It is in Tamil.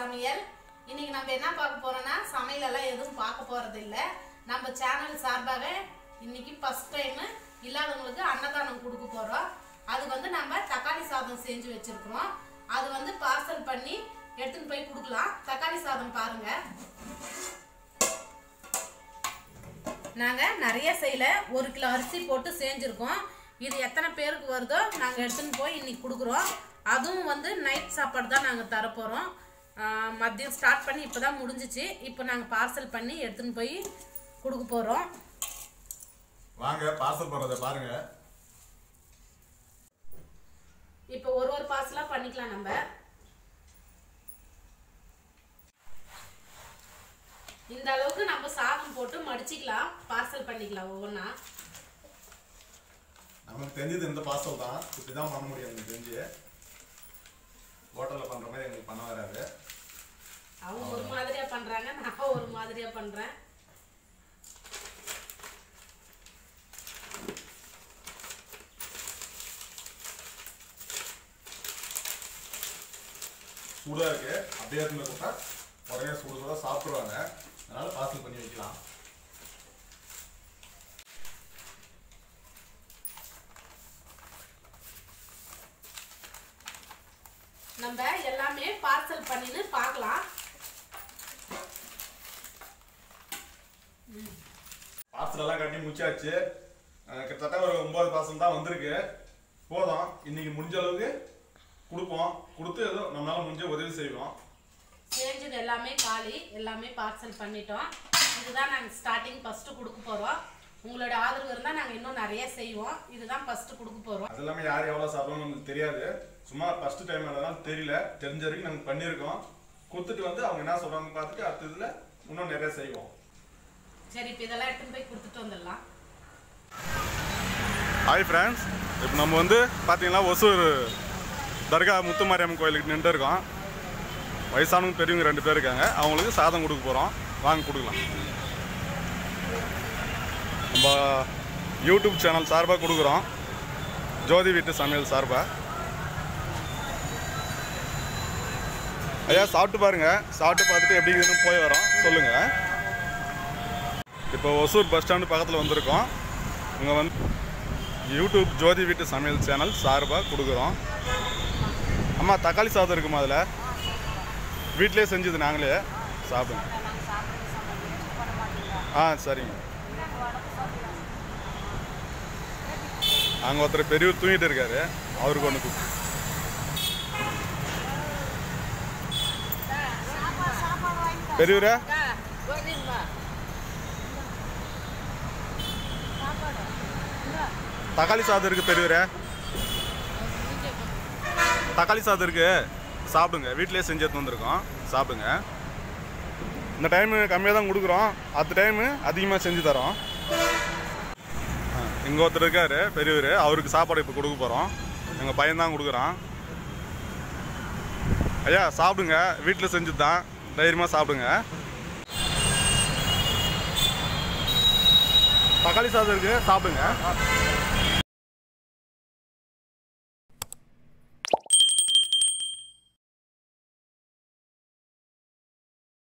சமையல். இன்னைக்கு நம்ம என்ன பார்க்க போறோம்னா சமையல் எல்லாம் எதுவும் பார்க்க போறது இல்லை நம்ம சேனல் சார்பாக இன்னைக்கு ஃபர்ஸ்ட் டைம் இல்லாதவங்களுக்கு அன்னதானம் கொடுக்க போறோம். அது வந்து நம்ம தக்காளி சாதம் செஞ்சு வச்சிருக்கிறோம். அது வந்து பார்சல் பண்ணி எடுத்துன்னு போய் கொடுக்கலாம். தக்காளி சாதம் பாருங்க. நாங்கள் நிறைய செய்யல. ஒரு கிலோ அரிசி போட்டு செஞ்சுருக்கோம். இது எத்தனை பேருக்கு வருதோ நாங்கள் எடுத்துன்னு போய் இன்னைக்கு கொடுக்குறோம். அதுவும் வந்து நைட் சாப்பாடு தான் நாங்கள் தரப்போகிறோம் மதியம் ஸ்டார்ட் பண்ணி இப்பதான் முடிஞ்சிச்சு. இப்போ நாங்க பார்சல் பண்ணி எடுத்துன்னு போய் கொடுக்க போறோம். வாங்க பார்சல் போடுறத பாருங்க. இப்போ ஒரு ஒரு பார்சலா பண்ணிக்கலாம் நம்ம. இந்த அளவுக்கு நம்ம சாதம் போட்டு மடிச்சிக்கலாம். பார்சல் பண்ணிக்கலாம் ஒவ்வொன்றா நமக்கு தெரிஞ்சது இந்த பார்சல் தான். இப்படிதான் பண்ண முடியும் எனக்கு தெரிஞ்சு ஹோட்டல்ல பண்ற மாதிரி எங்களுக்கு பண்ண வராது அவங்க ஒரு மாதிரியா பண்றாங்க நான் ஒரு மாதிரியா பண்றேன். சூடா இருக்கு. அப்படியே இருந்து கொடுத்தா உடனே சூடு சூடா சாப்பிடுவாங்க. அதனால பார்சல் பண்ணி வைக்கலாம். நம்ம எல்லாமே பார்சல் பண்ணின்னு பார்க்கலாம். பார்சல் எல்லாம் கட்டி முடிச்சாச்சு. கிட்டத்தட்ட ஒரு ஒன்பது பார்சல் தான் வந்திருக்கு. போதும். இன்னைக்கு முடிஞ்ச அளவுக்கு கொடுப்போம். கொடுத்து ஏதோ நம்மளால முடிஞ்ச உதவி செய்வோம். செஞ்சது எல்லாமே காலி. எல்லாமே பார்சல் பண்ணிட்டோம். இதுதான் நாங்கள் ஸ்டார்டிங் ஃபர்ஸ்ட் கொடுக்க போறோம். உங்களோட ஆதரவு இருந்தால் நாங்கள் இன்னும் நிறைய செய்வோம். இதுதான் ஃபர்ஸ்ட் கொடுக்க போறோம். அது எல்லாமே யார் எவ்வளோ சாப்பிடணும்னு நமக்கு தெரியாது. சும்மா ஃபர்ஸ்ட் டைம் அதெல்லாம் தெரியல. தெரிஞ்ச வரைக்கும் நாங்கள் பண்ணியிருக்கோம். கொடுத்துட்டு வந்து அவங்க என்ன சொல்றாங்கன்னு பார்த்துட்டு அடுத்த இதில் இன்னும் நிறைய செய்வோம். சரி இப்போ இதெல்லாம் எடுத்துன்னு போய் கொடுத்துட்டு வந்துடலாம். ஹாய் ஃப்ரெண்ட்ஸ் இப்போ நம்ம வந்து பார்த்தீங்கன்னா ஒசூர் தர்கா முத்துமாரியம்மன் கோயிலுக்கு நின்று இருக்கோம். வயசானவங்க பெரியவங்க ரெண்டு பேர் இருக்காங்க. அவங்களுக்கு சாதம் கொடுக்க போகிறோம் வாங்க கொடுக்கலாம். நம்ம யூடியூப் சேனல் சார்பாக கொடுக்குறோம். ஜோதி வீட்டு சமையல் சார்பாக ஐயா சாப்பிட்டு பாருங்கள் சாப்பிட்டு பார்த்துட்டு எப்படி இருக்குதுன்னு போய் வரோம். சொல்லுங்கள் இப்போ ஒசூர் பஸ் ஸ்டாண்டு பக்கத்தில் வந்திருக்கோம். இங்கே வந்து யூடியூப் ஜோதி வீட்டு சமையல் சேனல் சார்பாக கொடுக்குறோம். அம்மா தக்காளி சாதம் இருக்குமா அதில்? வீட்டிலே செஞ்சது நாங்களே. சாப்பிடுங்க. ஆ சரிங்க. அங்கே ஒருத்தர் பெரியவர் தூங்கிட்டு இருக்காரு. அவருக்கு ஒன்று கொடு. பெரியவரா? தக்காளி சாதம் இருக்கு பெரியவரே. தக்காளி சாதம் இருக்கு. சாப்பிடுங்க. வீட்டிலே செஞ்சு எடுத்து வந்திருக்கோம். சாப்பிடுங்க. இந்த டைமு கம்மியாக தான் கொடுக்குறோம். அடுத்த டைமு அதிகமாக செஞ்சு தரோம். இங்கே ஒருத்தர் இருக்காரு பெரியவர். அவருக்கு சாப்பாடு இப்போ கொடுக்க போகிறோம் எங்கள் பையன் தான் கொடுக்குறான். ஐயா சாப்பிடுங்க. வீட்டில் செஞ்சு தான் தைரியமாக சாப்பிடுங்க. தக்காளி சாதம் இருக்குது சாப்பிடுங்க.